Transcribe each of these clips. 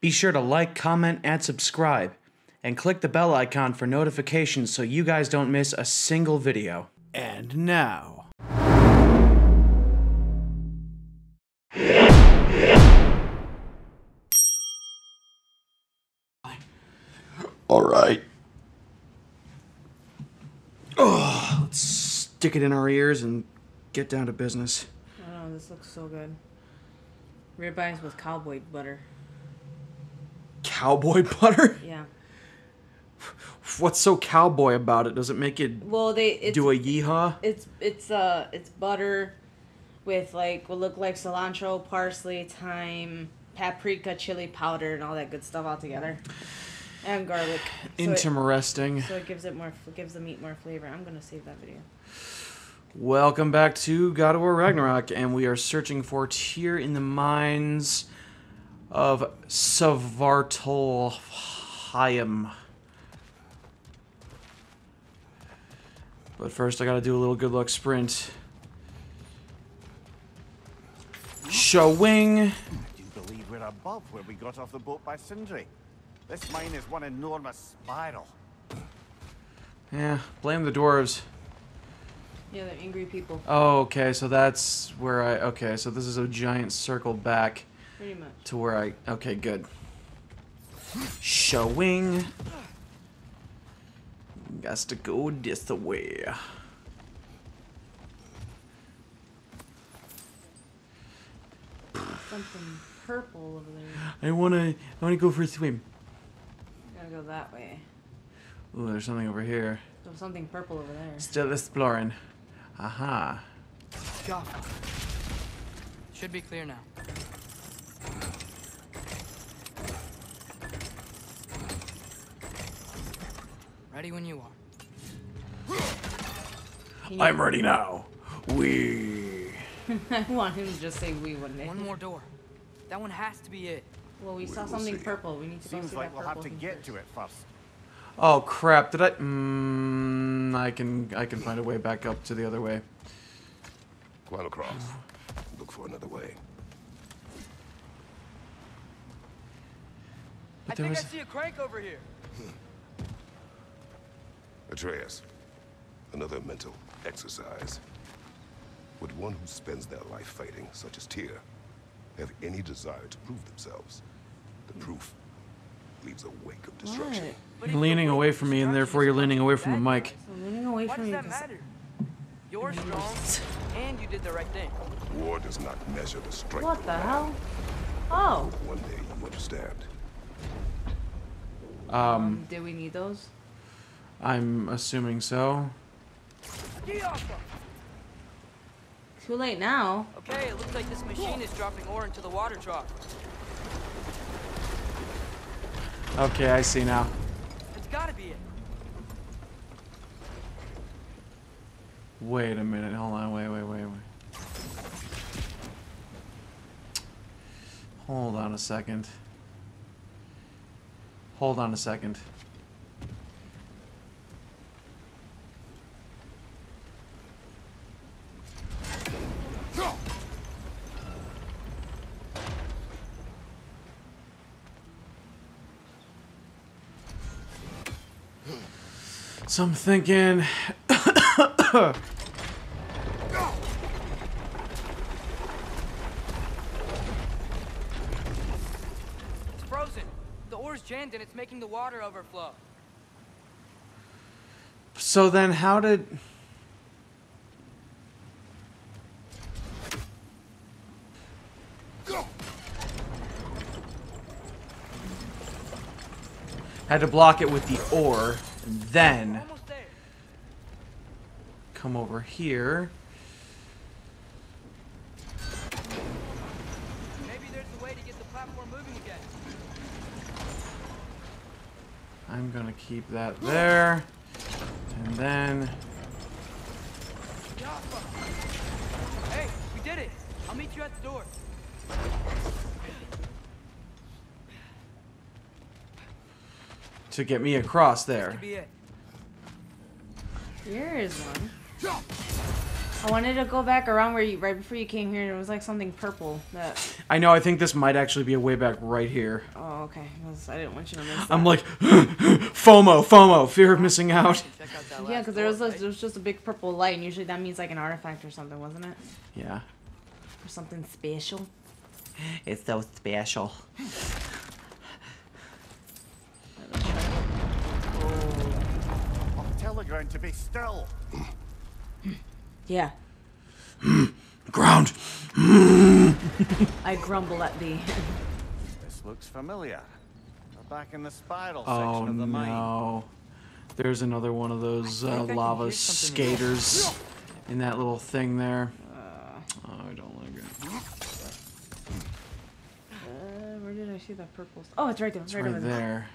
Be sure to like, comment, and subscribe. And click the bell icon for notifications so you guys don't miss a single video. And now. All right. Oh, let's stick it in our ears and get down to business. Oh, this looks so good. Ribeyes with cowboy butter. Cowboy butter? Yeah. What's so cowboy about it? Does it make it Well, they it's do a yeehaw? it's it's uh it's butter with like what look like cilantro, parsley, thyme, paprika, chili powder, and all that good stuff all together, and garlic. So it, Interesting. so it gives it more gives the meat more flavor. I'm gonna save that video. Welcome back to God of War Ragnarok, and we are searching for Tyr in the mines of Svartalfheim. But first, I gotta do a little good luck sprint. Showing. Do you believe we're above where we got off the boat by Sindri? This mine is one enormous spiral. Yeah, blame the dwarves. Yeah, they're angry people, Oh, okay, so that's where I. Okay, so this is a giant circle back pretty much. to where I. Okay, good. Showing. Got to go this way. Something purple over there. I wanna. I wanna go for a swim. Gotta go that way. Ooh, there's something over here. There's something purple over there. Still exploring. Aha. Go. Should be clear now. Ready when you are. I'm ready now. We. I want him to just say we one day. One more door. That one has to be it. Well, we saw something see. purple. We need to go Seems see like that we'll have to get first. to it first. Oh crap! Did I? Mm, I can. I can find a way back up to the other way. Climb across. Look for another way. But I think was. I see a crank over here. Atreus. Another mental exercise. Would one who spends their life fighting, such as Tyr, have any desire to prove themselves? The proof leaves a wake of destruction. What? You're leaning away from me, and therefore you're leaning away from the bad mic. guys, I'm leaning away Why from does you. that 'cause- matter? You're strong, and you did the right thing. War does not measure the strength What the a man. hell? Oh. One day you understand. Um, Did we need those? I'm assuming so. Ski off them. Too late now. Okay, it looks like this machine is dropping ore into the water trough. Okay, I see now. It's gotta be it. Wait a minute. Hold on. Wait, wait, wait, wait. Hold on a second. Hold on a second. So I'm thinking. It's frozen. The ore's jammed and it's making the water overflow. So then, how did? Had to block it with the ore, and then come over here. Maybe there's a way to get the platform moving again. I'm gonna keep that there, and then Hey, we did it. I'll meet you at the door. To get me across there. Here is one. I wanted to go back around where you right before you came here. and it was like something purple. That. I know. I think this might actually be a way back right here. Oh, okay. I didn't want you to miss. I'm that. like FOMO, FOMO, fear of missing out. Out Yeah, because there was a, there was just a big purple light, and usually that means like an artifact or something, wasn't it? Yeah. Or something special. It's so special. the ground to be still. Yeah, Ground. I grumble at thee. This looks familiar. We're back in the spiral Oh section of the mine. no. There's another one of those uh, think I can lava hear something in skaters in that little thing there. Oh, I don't like it. Uh, where did I see that purple? Oh, it's right there. It's right, right over there. there.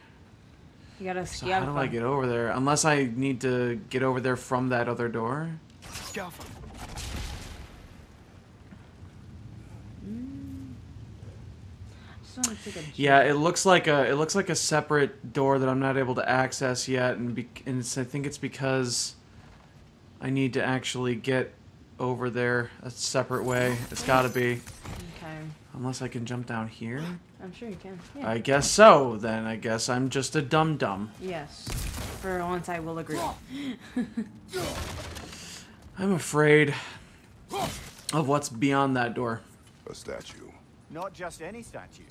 You gotta. So you how do I get over there? Unless I need to get over there from that other door. Scalpel. Mm. Just wanna take a Yeah, it looks like a it looks like a separate door that I'm not able to access yet, and be, and it's, I think it's because I need to actually get over there a separate way. It's got to be, Okay. unless I can jump down here. I'm sure you can. Yeah. I guess so. Then I guess I'm just a dum dum. Yes. For once, I will agree. I'm afraid of what's beyond that door. A statue. Not just any statue.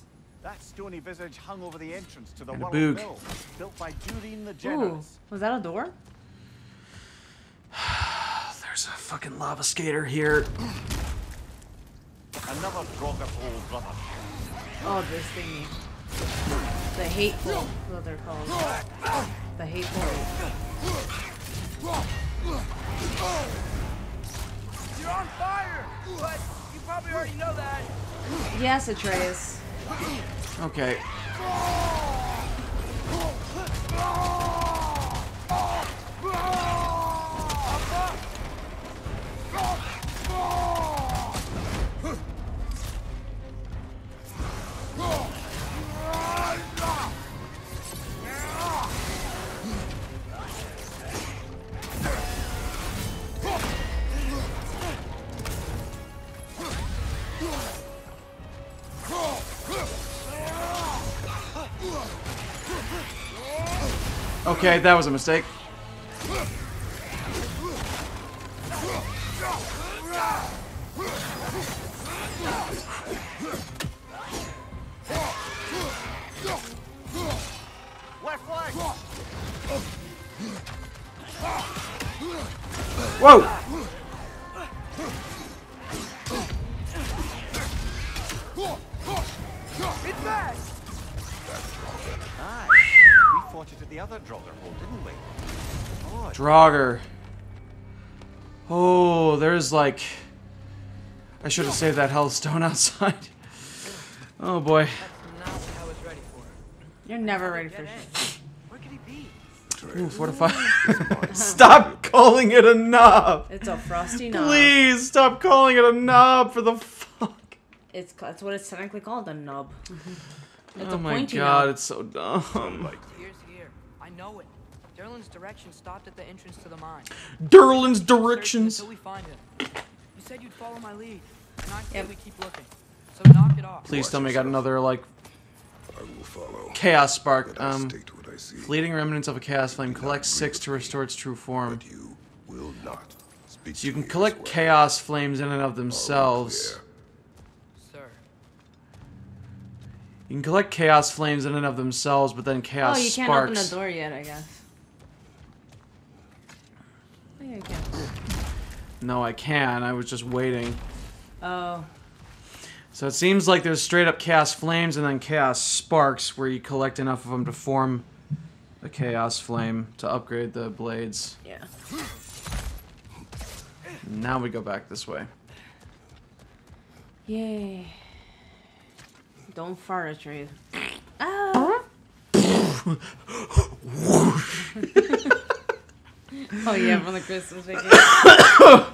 That stony visage hung over the entrance to the And a World. Mill, built by Durin the Ooh, was that a door? There's a fucking lava skater here. Another Droggerfall brother. Oh, this thingy. The hateful. What they're called. The hateful. You're on fire! But you probably already know that. Yes, Atreus. Okay. Okay, that was a mistake. Fought it at the other Droggerfall, didn't we? Oh, Draugr. Oh, there's like. I should have saved that hellstone outside. Oh boy. Not what I was ready for. You're never ready for shit. Where could he be? Ooh, fortify. stop calling it a knob. It's a frosty knob. Please stop calling it a knob for the fuck. It's that's what it's technically called, a nub. it's Oh a my god, nub. it's so dumb. Here's here. I know it. Durlin's direction stopped at the entrance to the mine. Durlin's directions. Until we find him. You said you'd follow my lead. And I say Yep. we keep looking. So knock it off. Please tell me I got another like I will follow. chaos spark. But Um, state what I see. fleeting remnants of a chaos flame. Collect six to restore its true form. But you will not speak So you can collect this chaos flames in and of Are we themselves. clear? Sir. You can collect chaos flames in and of themselves, but then chaos sparks. Oh, you can't sparks. open the door yet, I guess. Oh, yeah, you can. No, I can. I was just waiting. Oh, So it seems like there's straight up chaos flames and then chaos sparks, where you collect enough of them to form a chaos flame to upgrade the blades. yeah. Now we go back this way. Yay. Don't fart, Atreus. Ah. oh yeah, from the Christmas vacation.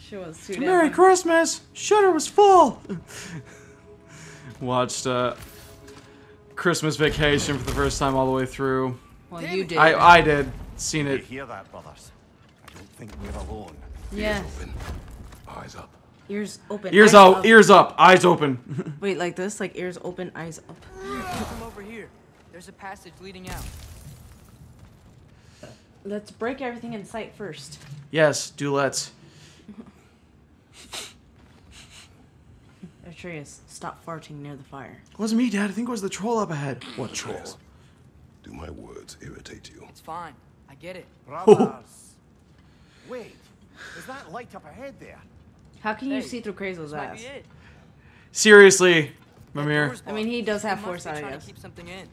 she was too Merry damn. Christmas! Shutter was full! Watched uh, Christmas Vacation for the first time all the way through. Well, you did. I, I did. Seen You it. hear that, brothers? I don't think we're alone. Yes. Ears open. Eyes up. Ears open. Ears out, up. ears up, eyes open. Wait, like this? Like ears open, eyes up. Come over here. There's a passage leading out. Let's break everything in sight first. yes, do let's. Atreus, stop farting near the fire. It wasn't me, Dad. I think it was the troll up ahead. What troll? Yes. Do my words irritate you? It's fine. I get it. Brothers. Wait, is that light up ahead there? How can you Hey, see through Krazel's This might ass? Seriously, That Mimir. I mean, he does have They must be foresight, I guess. keep something in.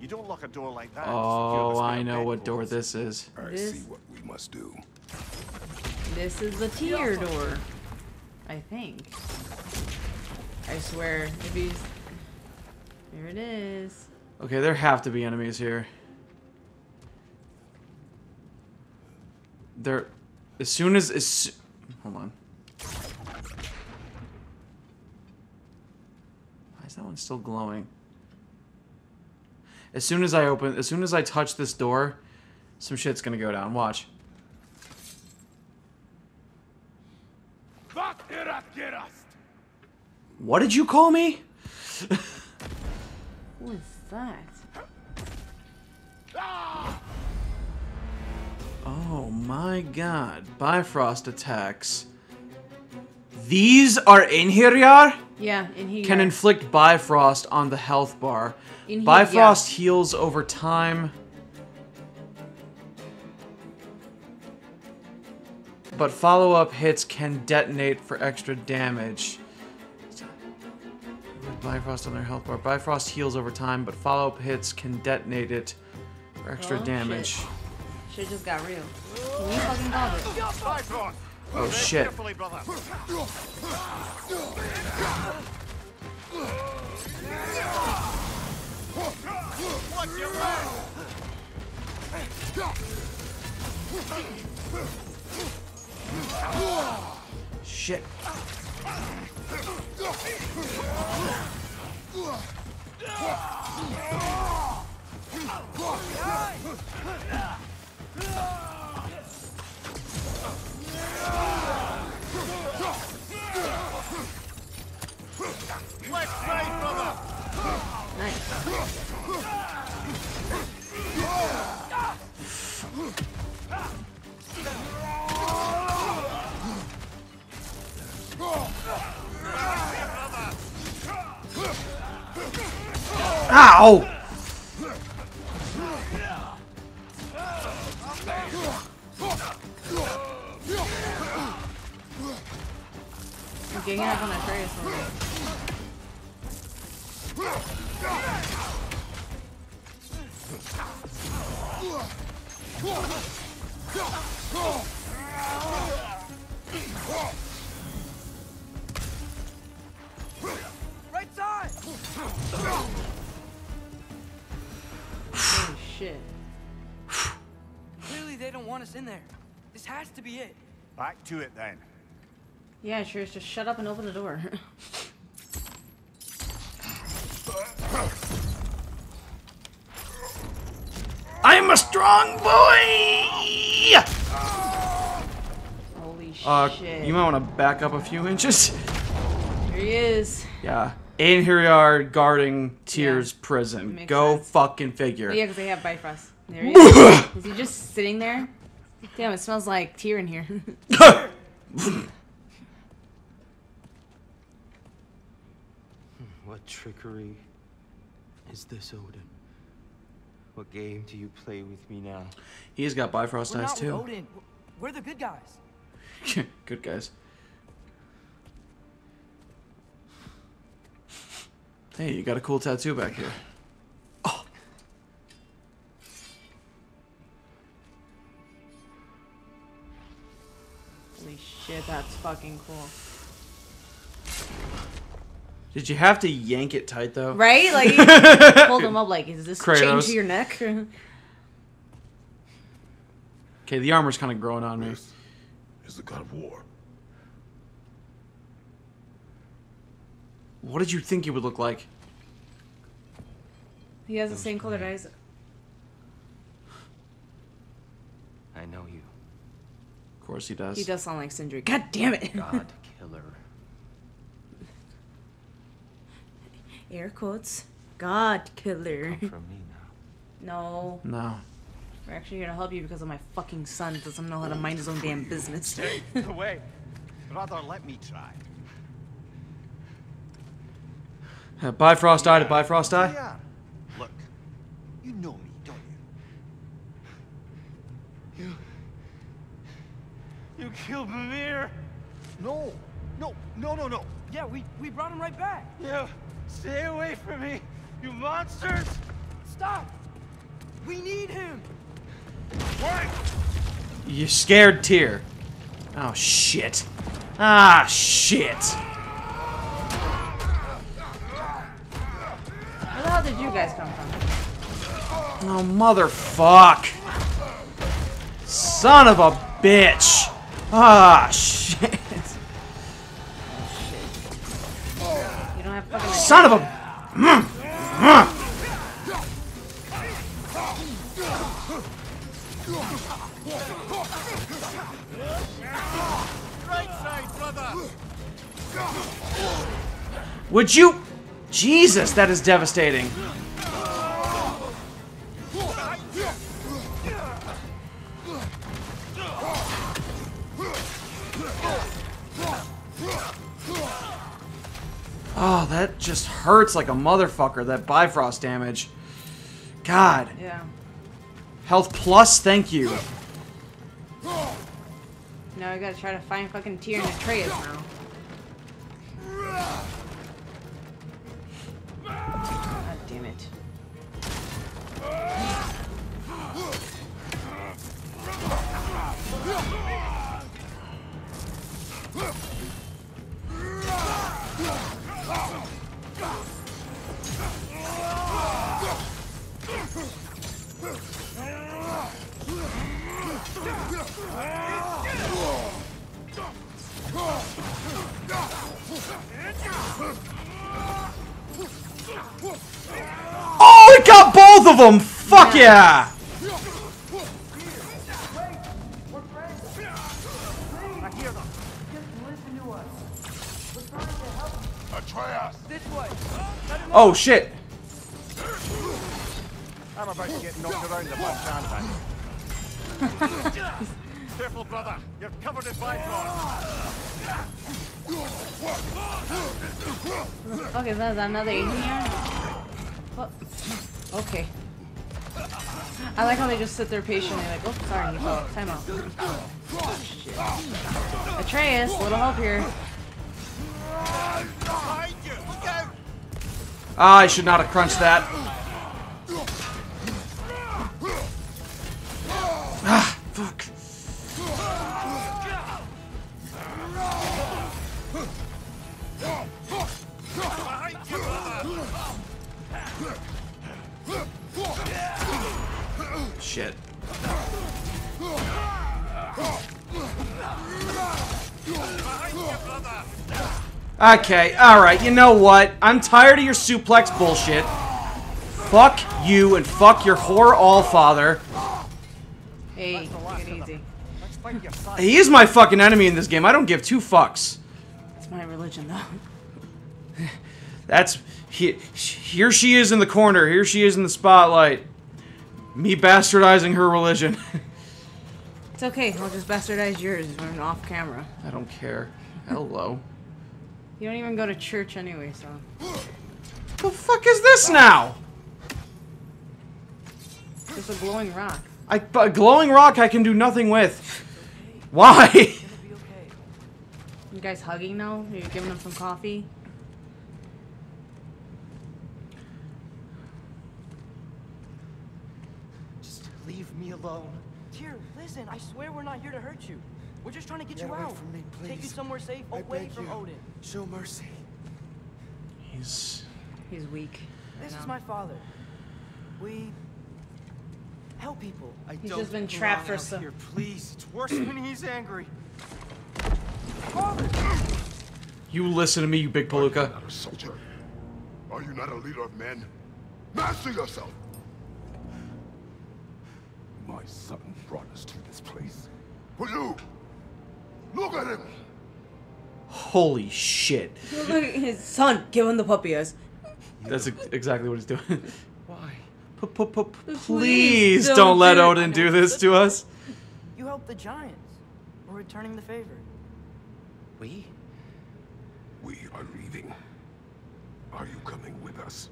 You don't lock a door like that. and oh, secure the Oh, I know what door bedposts. this is. I This- see what we must do. This is the Tyr door. I think. I swear, if he's. There it is. Okay, there have to be enemies here. There, as soon as, as hold on. Why is that one still glowing? As soon as I open, as soon as I touch this door, some shit's gonna go down. Watch. What did you call me? Who is that? Oh my god. Bifrost attacks. These are Einherjar? Yeah, in here. Can uh, inflict Bifrost on the health bar. In here, Bifrost heals over time. But follow-up hits can detonate for extra damage. Bifrost on their health bar. Bifrost heals over time, but follow-up hits can detonate it for extra Oh, damage. shit. Shit just got real. Can you fucking call it? Oh shit. Carefully, brother. Watch your! Shit. Nice. Ow! Yeah, sure. just shut up and open the door. I'm a strong boy! Holy Uh, shit. you might want to back up a few inches. Here he is. Yeah. In here you are guarding Tyr's prison. Makes Go sense. fucking figure. Yeah, because they have Bifrost. There he is. is he just sitting there? Damn, it smells like tear in here. trickery is this, Odin? What game do you play with me now? He's got Bifrost We're eyes not too. Odin. We're the good guys. Good guys. Hey, you got a cool tattoo back here. Oh. Holy shit, that's fucking cool. Did you have to yank it tight though? Right? Like, hold him up like, is this chained Kratos. to your neck? Okay, the armor's kind of growing on me. This is the god of war. What did you think he would look like? he has the same colored eyes. I know you. Of course he does. He does sound like Sindri. God damn it. God killer. Air quotes. God killer. Come from me now. No. No. We're actually here to help you because of my fucking son doesn't know how to mind his own damn business. Wait. Rather, let me try. Uh, Bifrost die to Bifrost die? Yeah. Look, you know me, don't you? You... You killed Mimir! No! No, no, no, no! Yeah, we, we brought him right back. You... Stay away from me, you monsters! Stop! We need him! Wait! You scared Tyr. Oh shit. Ah shit. Where the hell did you guys come from? Oh motherfuck. Son of a bitch. Ah shit. Son of a. Would you? Jesus, that is devastating. That just hurts like a motherfucker, that Bifrost damage. God. Yeah. Health plus, thank you. Now I gotta try to find fucking Tyr and Atreus now. God damn it. Oh, it got both of them! Fuck yeah! I hear them. Listen to us. We're trying to help you. Atreus! This way. Cut him Oh shit. I'm about to get knocked around the bad Careful, brother. You're covered in Bifrost. Okay, there's another in here. What? Okay. I like how they just sit there patiently, like, oh, sorry, he fell. Time out. Shit. Atreus, little help here. Behind you! Look out! Ah, I should not have crunched that. Ah, fuck. Okay, alright, you know what? I'm tired of your suplex bullshit. Fuck you and fuck your whore all-father. Hey, the last take it of them. easy. Let's your son. He is my fucking enemy in this game. I don't give two fucks. It's my religion, though. That's he, here she is in the corner. Here she is in the spotlight. Me bastardizing her religion. It's okay. I'll just bastardize yours when I'm off camera. I don't care. Hello. You don't even go to church anyway, so. the fuck is this now? It's a glowing rock. I a glowing rock I can do nothing with. Why? It'll be okay. You guys hugging now? Are you giving them some coffee? Just leave me alone. Tyr, listen, I swear we're not here to hurt you. We're just trying to get Get you away out. from me, please. Take you somewhere safe, I away beg from you. Odin. Show mercy. He's He's weak. This is my father. We help people. I He's don't just been trapped for some... so- Here, please. It's worse when he's angry. Father! you listen to me, you big Are you palooka. not a soldier? Are you not a leader of men? Master yourself! My son brought us to this place. For you! Look at him! Holy shit. Look at his son. Give him the puppy eyes. That's exactly what he's doing. Why? P- p- p- Please Please don't don't let do. Odin do this to us. You helped the giants. We're returning the favor. We? We are leaving. Are you coming with us?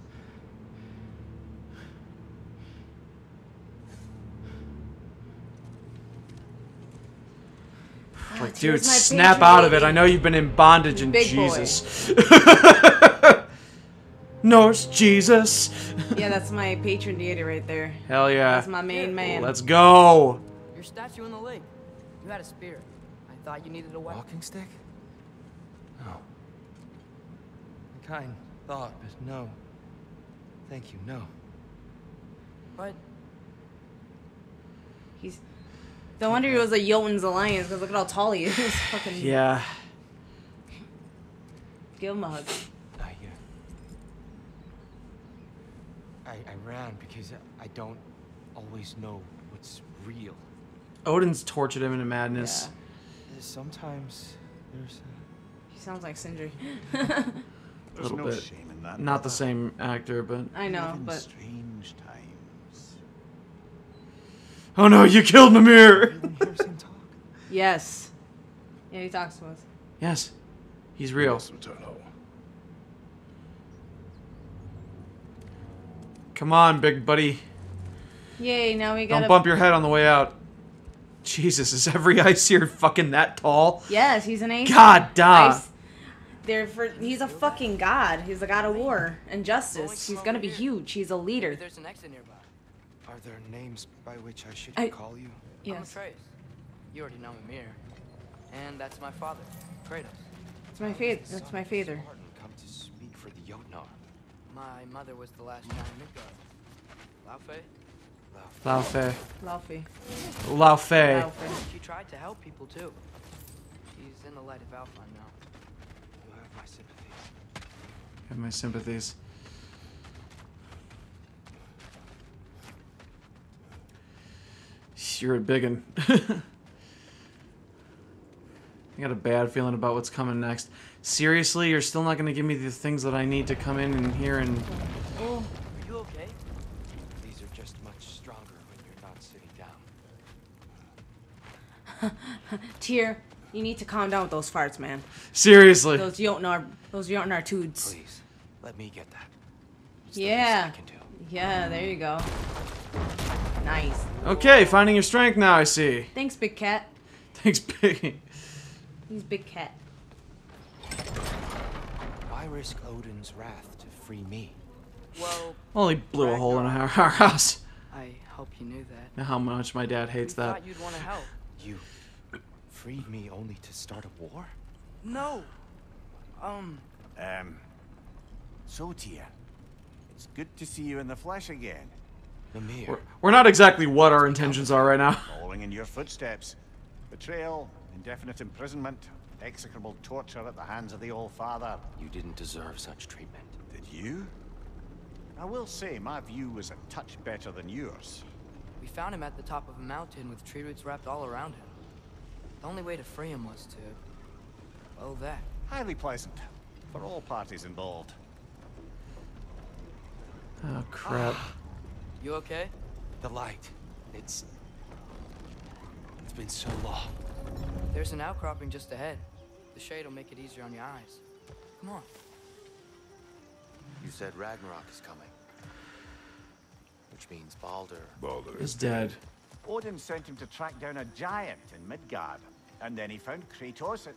Like, Here's dude, snap Patreon out of it. I know you've been in bondage and Big boy. Jesus. Norse Jesus. Yeah, that's my patron deity right there. Hell yeah. That's my main man. Let's go. Your statue in the lake. You had a spear. I thought you needed a weapon. Walking stick? No. A kind thought, but no. Thank you, no. But He's. No wonder he was a Jotun's alliance because look at how tall he is. Fucking. Yeah. Give him a hug. I, uh, I, I ran because I don't always know what's real. Odin's tortured him into madness. Yeah. Sometimes there's. He sounds like Sindri. A There's little no bit. shame in that. Not the same actor, but. I know, but strange Oh no, you killed Mimir! Even hears him talk. yes. Yeah, he talks to us. yes. He's We real. must return home. Come on, big buddy. Yay! Now we got. Don't bump your head on the way out. Jesus, is every ice here fucking that tall? Yes, he's an ace. God da. Ice. They're for. He's a fucking god. He's a god of war and justice. He's gonna be huge. He's a leader. there's an exit nearby. Are there names by which I should I- call you? I'm Yes. Atreus. You already know Mimir. And that's my father, Kratos. It's my father. That's my father. Come to speak for the Jotnar. My mother was the last giant Midgard. Laufey? Lao Fei. Laufey. Lao Fei. Laufey. She tried to help people too. She's in the light of Alfheim now. You have my sympathies. Have my sympathies. You're a biggin. I got a bad feeling about what's coming next. Seriously, you're still not going to give me the things that I need to come in and here and Oh, Are you okay? These are just much stronger when you're not sitting down. Tyr, you need to calm down with those farts, man. seriously. Those Jotnar, those Jotnar tudes. Please, let me get that. It's the least Yeah. I can do. Yeah, there you go. Nice. Okay, finding your strength now. I see. Thanks, big cat. Thanks, Big. He's big cat. Why risk Odin's wrath to free me? Well, Well, he blew a hole in our, our house. I hope you knew that. Know how much my dad hates We that. thought you'd want to help. You freed me only to start a war? No. Um, Um. So, Tyr, it's good to see you in the flesh again. Mimir. We're, we're not exactly what our intentions are right now. Following in your footsteps. Betrayal, indefinite imprisonment, execrable torture at the hands of the All-Father. You didn't deserve such treatment. Did you? I will say, my view was a touch better than yours. we found him at the top of a mountain with tree roots wrapped all around him. The only way to free him was to... Well, that. Highly pleasant for all parties involved. Oh, crap. You okay? The light. It's. It's been so long. There's an outcropping just ahead. The shade will make it easier on your eyes. Come on. You said Ragnarok is coming. Which means Baldur. Baldur Is dead. Odin sent him to track down a giant in Midgard, and then he found Kratos. At...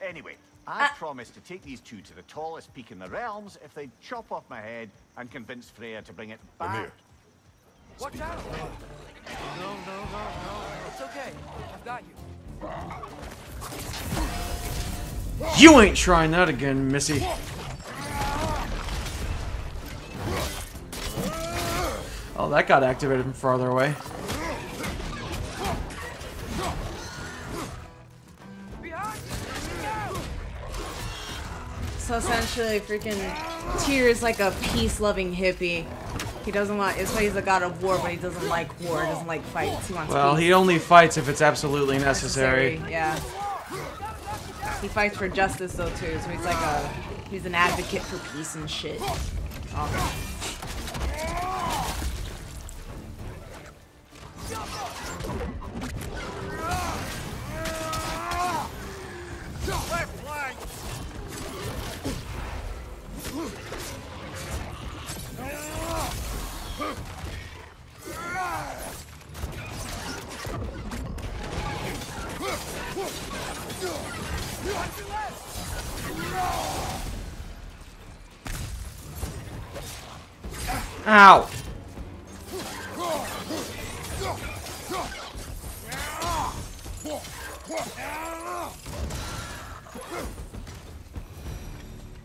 Anyway, I uh. promised to take these two to the tallest peak in the realms if they'd chop off my head and convince Freya to bring it back. Mimir. Watch out! No, no, no, no. It's okay. I've got you. You ain't trying that again, Missy. Oh, that got activated from farther away. Behind you! Go! So essentially, freaking Tyr is like a peace-loving hippie. He doesn't want. It's why he's a god of war, but he doesn't like war. Doesn't like fights. He wants Well, peace. he only fights if it's absolutely necessary. Yeah. He fights for justice though too, so he's like a he's an advocate for peace and shit. Awesome. Ow!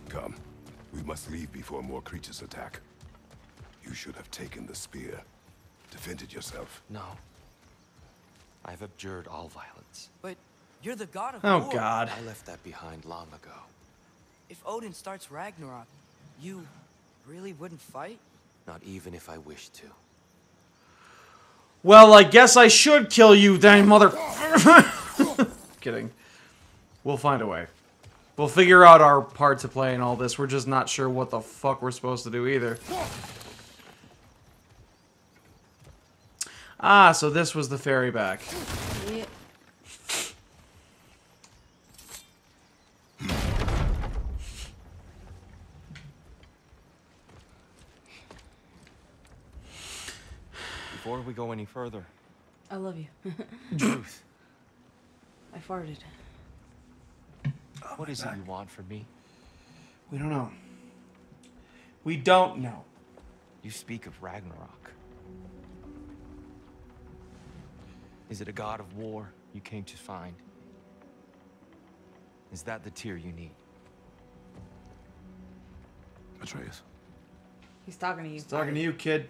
Come. We must leave before more creatures attack. You should have taken the spear. Defended yourself. No. I've abjured all violence. But you're the god of Oh war. god. I left that behind long ago. If Odin starts Ragnarok, you really wouldn't fight? Not even if I wished to. Well, I guess I should kill you then, mother. Kidding. We'll find a way. We'll figure out our part to play in all this. We're just not sure what the fuck we're supposed to do either. Ah, so this was the ferry back. Yeah. We go any further, I love you. truth. I farted. what is it you want from me? We don't know. We don't know. You speak of Ragnarok. Is it a god of war you came to find? Is that the Tyr you need? Atreus. He's talking to you. Talking to you, kid.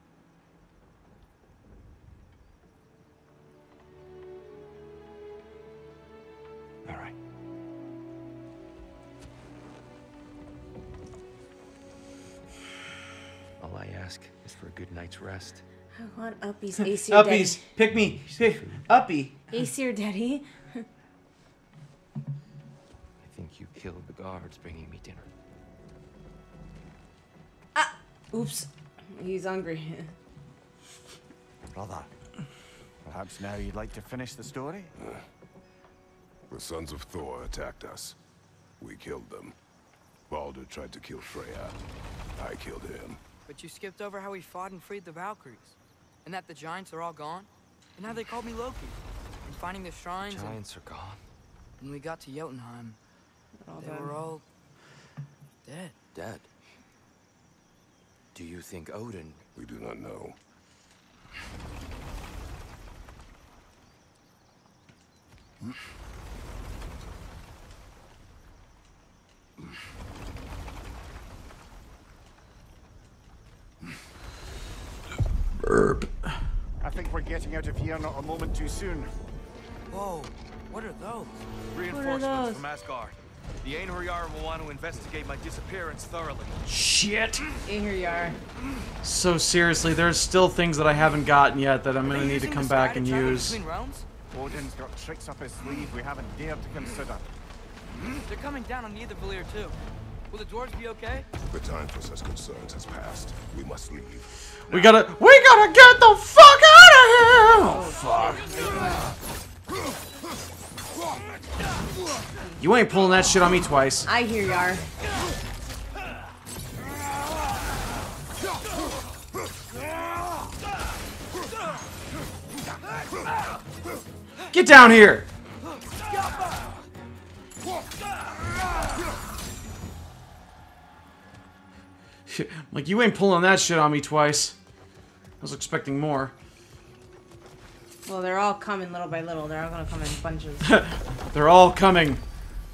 For a good night's rest. I want uppies. AC or Uppies, pick me. Pick Uppy. daddy. AC or daddy. I think you killed the guards bringing me dinner. Ah, oops. He's hungry. Brother, perhaps now you'd like to finish the story? The sons of Thor attacked us. We killed them. Baldur tried to kill Freya. I killed him. But you skipped over how we fought and freed the Valkyries. And that the Giants are all gone. And how they called me Loki. And finding the shrines. And Giants are gone. when we got to Jotunheim, All they done. were all dead. Dead. Do you think Odin? We do not know. Burp. I think we're getting out of here not a moment too soon. Whoa, what are those? Reinforcements those? from Asgard. The Einherjar will want to investigate my disappearance thoroughly. Shit. In here you are. So seriously, there's still things that I haven't gotten yet that I'm gonna need to come back and use. Between realms? Odin's got tricks up his sleeve we haven't dared to consider. They're coming down on Nidavellir too. Will the dwarves be okay? The time for such concerns has passed. We must leave. We gotta, we gotta get the fuck out of here! Oh, fuck. You ain't pulling that shit on me twice. I hear you are. Get down here! like, you ain't pulling that shit on me twice. I was expecting more. Well, they're all coming little by little. They're all gonna come in bunches. They're all coming,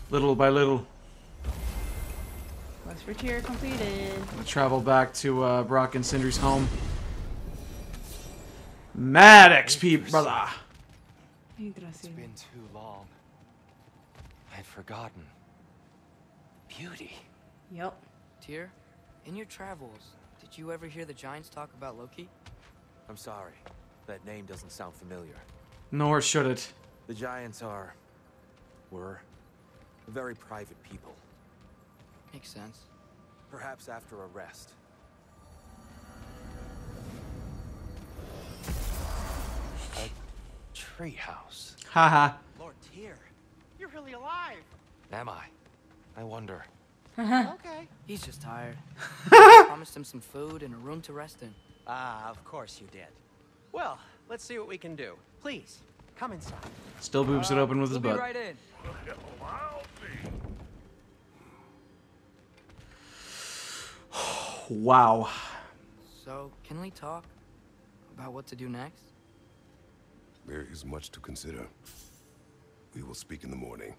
little by little. Quest for Tyr completed. I travel back to uh, Brok and Sindri's home. Mad XP, brother. Ay, It's gracias. been too long. I'd forgotten. Beauty. Yep. Tyr, in your travels, did you ever hear the Giants talk about Loki? I'm sorry. That name doesn't sound familiar. Nor should it. The Giants are... were... very private people. Makes sense. Perhaps after a rest. Treehouse. Haha. Lord Tyr, you're really alive. Am I? I wonder. Okay. He's just tired. I Promised him some food and a room to rest in. Ah, of course you did. Well, let's see what we can do. Please, come inside. Still boobs it open with his We'll be butt. right in. Wow. So, can we talk about what to do next? There is much to consider. We will speak in the morning.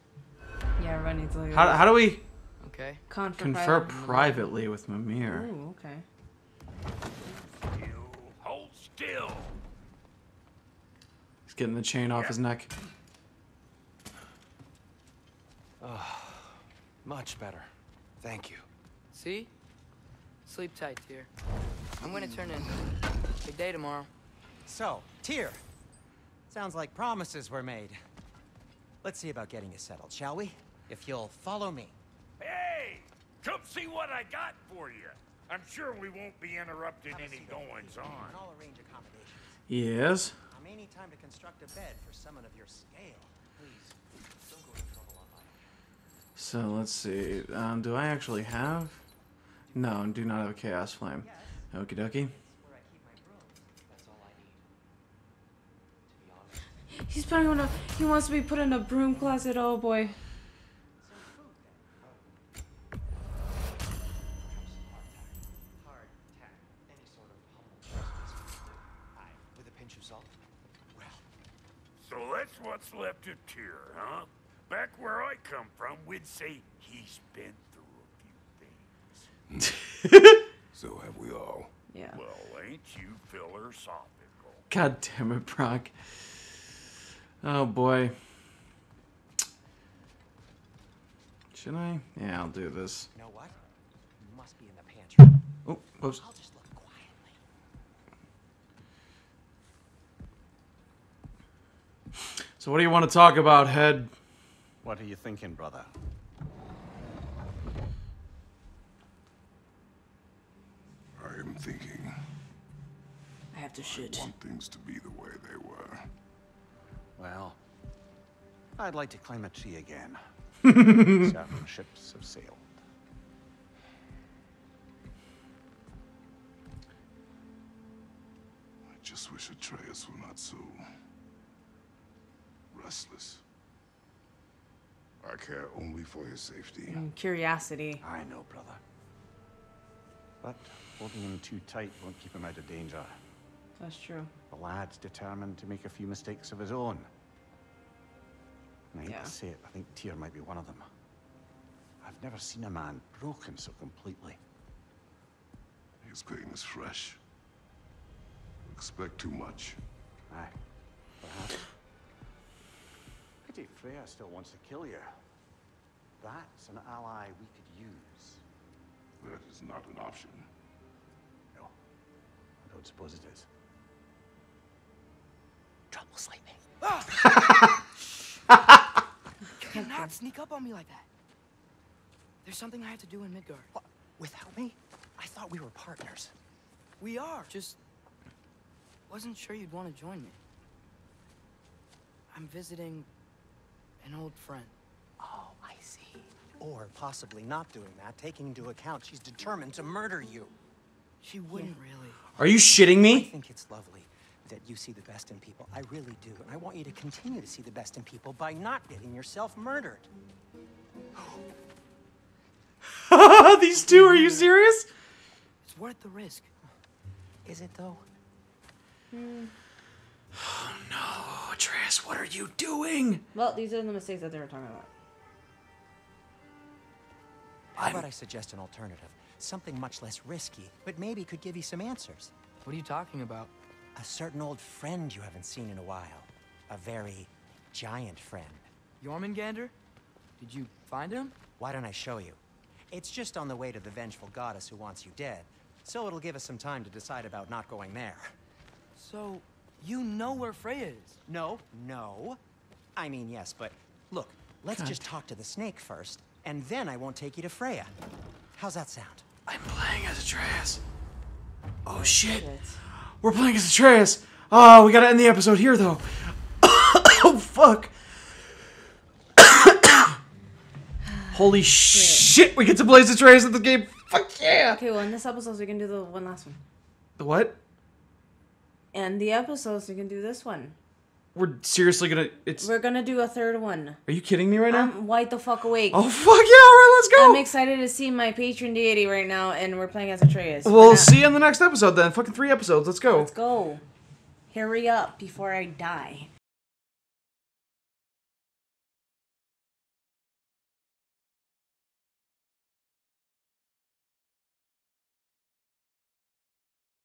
Yeah, everybody needs to like, How, how do we Okay. confer confer private. privately with Mimir? Ooh, okay. Hold still! He's getting the chain off his neck. Much better. Thank you. See? Sleep tight, Tyr. I'm gonna turn in. Big day tomorrow. So, Tyr, sounds like promises were made. Let's see about getting you settled, shall we? If you'll follow me. Hey! Come see what I got for you. I'm sure we won't be interrupting any goings And on. I'll arrange accommodations. Yes. I may need time to construct a bed for someone of your scale. Please, don't go to trouble on my So let's see. Um, do I actually have? No, do not have a chaos flame. Okie dokie. where I keep my brooms. That's all I need. To. He's putting on a. He wants to be put in a broom closet. Oh boy. Come from, we'd say he's been through a few things. So have we all. Yeah. Well, ain't you philosophical? God damn it, Brok. Oh boy. Should I? Yeah, I'll do this. you know what? You must be in the pantry. Oh, oops. I'll just look quietly. So what do you want to talk about, head? What are you thinking, brother? I am thinking. I have to shit. want things to be the way they were. Well, I'd like to climb a tree again. Certain ships have sailed. I just wish Atreus were not so restless. I care only for his safety. Mm, Curiosity. I know, brother. But holding him too tight won't keep him out of danger. That's true. The lad's determined to make a few mistakes of his own. And I hate Yeah. to say it, I think Tyr might be one of them. I've never seen a man broken so completely. His pain is fresh. Expect too much. Aye, perhaps. Pity Freya still wants to kill you. That's an ally we could use. That is not an option. No, I don't suppose it is. Trouble lightning. You cannot sneak up on me like that. There's something I have to do in Midgard. What? Without me? I thought we were partners. We are. Just wasn't sure you'd want to join me. I'm visiting an old friend. Oh, I see. Or possibly not doing that, taking into account she's determined to murder you. She wouldn't really. Are you shitting me? I think it's lovely that you see the best in people. I really do. And I want you to continue to see the best in people by not getting yourself murdered. These two, are you serious? It's worth the risk. Is it though? Hmm. Oh, no, Atreus, what are you doing? Well, these are the mistakes that they were talking about. How about I suggest an alternative? Something much less risky, but maybe could give you some answers. What are you talking about? A certain old friend you haven't seen in a while. A very giant friend. Jormungandr? Did you find him? Why don't I show you? It's just on the way to the vengeful goddess who wants you dead, so it'll give us some time to decide about not going there. So, you know where Freya is? No, no. I mean, yes, but look, let's just talk to the snake first, and then I won't take you to Freya. How's that sound? I'm playing as Atreus. Oh, oh shit. Shit. We're playing as Atreus. Oh, we gotta end the episode here though. oh fuck. Holy shit, we get to play as Atreus in the game. Fuck yeah. Okay, well, in this episode, we can do the one last one. The what? And the episodes, we can do this one. We're seriously gonna. It's. We're gonna do a third one. Are you kidding me right now? Um, I'm wide the fuck awake. oh fuck yeah! All right, let's go. I'm excited to see my patron deity right now, and we're playing as Atreus. We'll not- see you in the next episode then. Fucking three episodes. Let's go. Let's go. Hurry up before I die.